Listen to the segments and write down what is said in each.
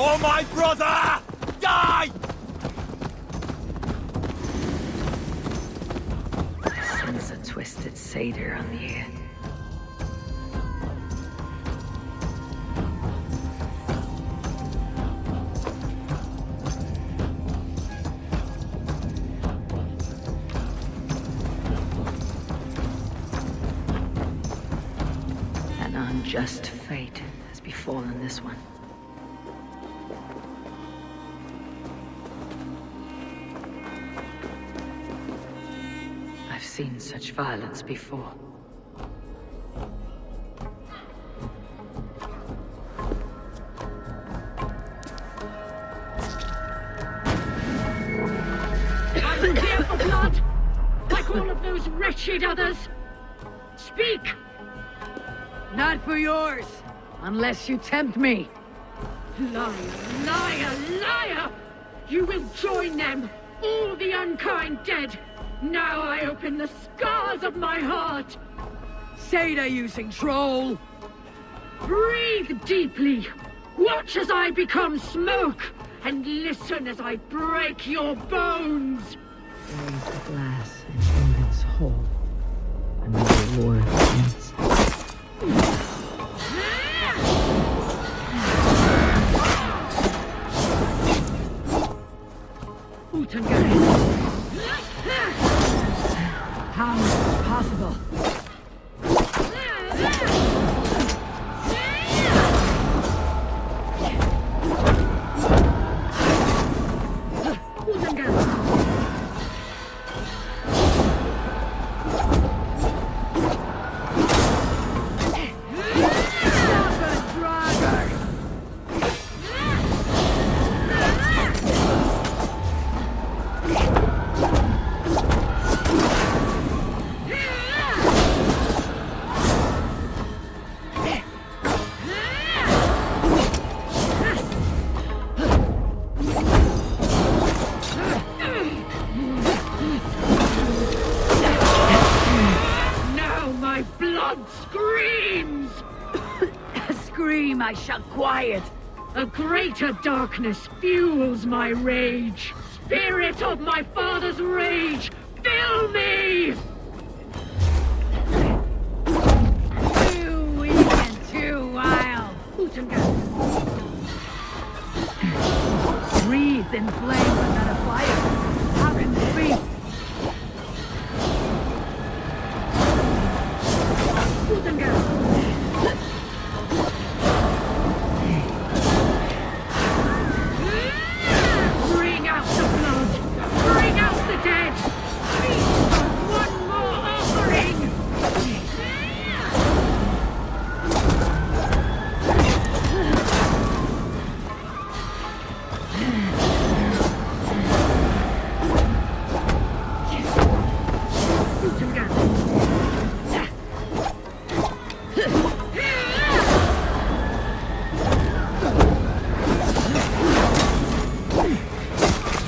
For my brother! Die! Sends a twisted satyr on the air. An unjust fate has befallen this one. Seen such violence before. Are you here for blood? Like all of those wretched others? Speak! Not for yours, unless you tempt me. Liar, liar, liar! You will join them, all the unkind dead. Now I open the scars of my heart. Seda using troll. Breathe deeply. Watch as I become smoke, and listen as I break your bones. Raise the glass and Odin's hole. War. How is this possible? Scream, I shall quiet. A greater darkness fuels my rage. Spirit of my father's rage, fill me! Too weak and too wild. Breathe in flame not a fire. How can this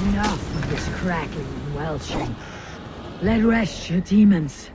Enough of this crackling and welching. Let rest your demons.